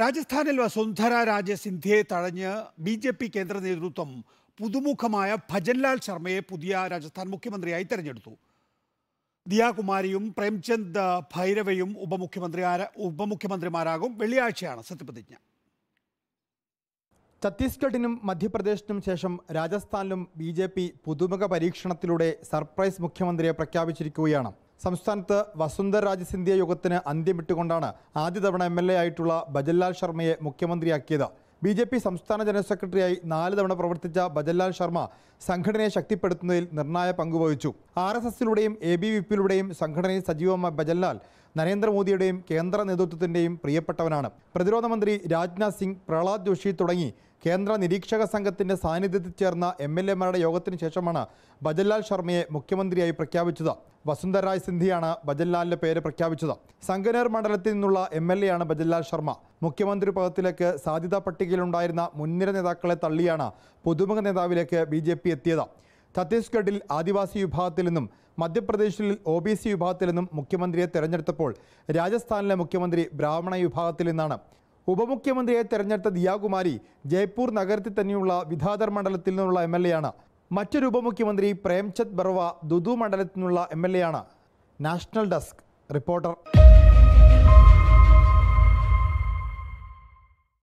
രാജസ്ഥാനിൽ വസുന്ധര രാജ സിന്ധ്യയെ തഴഞ്ഞ് ബി ജെ പി കേന്ദ്ര നേതൃത്വം പുതുമുഖമായ ഭജൻലാൽ ശർമ്മയെ പുതിയ രാജസ്ഥാൻ മുഖ്യമന്ത്രിയായി തെരഞ്ഞെടുത്തു. ദിയാകുമാരിയും പ്രേംചന്ദ് ഭൈരവയും ഉപമുഖ്യമന്ത്രി ഉപമുഖ്യമന്ത്രിമാരാകും വെള്ളിയാഴ്ചയാണ് സത്യപ്രതിജ്ഞ. ഛത്തീസ്ഗഡിനും മധ്യപ്രദേശിനും ശേഷം രാജസ്ഥാനിലും ബി ജെ പി പുതുമുഖ പരീക്ഷണത്തിലൂടെ സർപ്രൈസ് മുഖ്യമന്ത്രിയെ പ്രഖ്യാപിച്ചിരിക്കുകയാണ്. സംസ്ഥാനത്ത് വസുന്ധര രാജ സിന്ധ്യ യുഗത്തിന് അന്ത്യമിട്ടുകൊണ്ടാണ് ആദ്യ തവണ എം എൽ എ ആയിട്ടുള്ള ബജൻലാൽ ശർമ്മയെ മുഖ്യമന്ത്രിയാക്കിയത്. ബി ജെ പി സംസ്ഥാന ജനറൽ സെക്രട്ടറിയായി നാല് തവണ പ്രവർത്തിച്ച ബജൻലാൽ ശർമ്മ സംഘടനയെ ശക്തിപ്പെടുത്തുന്നതിൽ നിർണായ പങ്കുവഹിച്ചു ആർ എസ് എസിലൂടെയും എ ബി വി പിയിലൂടെയും സംഘടനയിൽ സജീവമായ ഭജൻലാൽ നരേന്ദ്രമോദിയുടെയും കേന്ദ്ര നേതൃത്വത്തിന്റെയും പ്രിയപ്പെട്ടവനാണ്. പ്രതിരോധ മന്ത്രി രാജ്നാഥ് സിംഗ് പ്രഹ്ലാദ് ജോഷി തുടങ്ങി കേന്ദ്ര നിരീക്ഷക സംഘത്തിന്റെ സാന്നിധ്യത്തിൽ ചേർന്ന എം എൽ എമാരുടെ യോഗത്തിന് ശേഷമാണ് ബജൻലാൽ ശർമ്മയെ മുഖ്യമന്ത്രിയായി പ്രഖ്യാപിച്ചത്. വസുന്ധരായ് സിന്ധിയാണ് ബജൻലാലിന്റെ പേര് പ്രഖ്യാപിച്ചത്. സംഗനേർ മണ്ഡലത്തിൽ നിന്നുള്ള എം എൽ എ ആണ് ഭജൻലാൽ ശർമ്മ. മുഖ്യമന്ത്രി പദത്തിലേക്ക് സാധ്യതാ പട്ടികയിലുണ്ടായിരുന്ന മുൻനിര നേതാക്കളെ തള്ളിയാണ് പുതുമുഖ നേതാവിലേക്ക് ബി എത്തിയത്. ഛത്തീസ്ഗഡിൽ ആദിവാസി വിഭാഗത്തിൽ നിന്നും മധ്യപ്രദേശിൽ ഒ ബി സി വിഭാഗത്തിൽ നിന്നും മുഖ്യമന്ത്രിയെ തെരഞ്ഞെടുത്തപ്പോൾ രാജസ്ഥാനിലെ മുഖ്യമന്ത്രി ബ്രാഹ്മണ വിഭാഗത്തിൽ നിന്നാണ്. ഉപമുഖ്യമന്ത്രിയെ തെരഞ്ഞെടുത്ത ദിയാകുമാരി ജയ്പൂർ നഗരത്തിൽ തന്നെയുള്ള വിധാദർ മണ്ഡലത്തിൽ നിന്നുള്ള എം എൽ എ ആണ് മറ്റൊരു ഉപമുഖ്യമന്ത്രി പ്രേംചന്ദ് ബർവ ദുദു മണ്ഡലത്തിൽ നിന്നുള്ള എം എൽ എ ആണ് നാഷണൽ ഡെസ്ക് റിപ്പോർട്ടർ.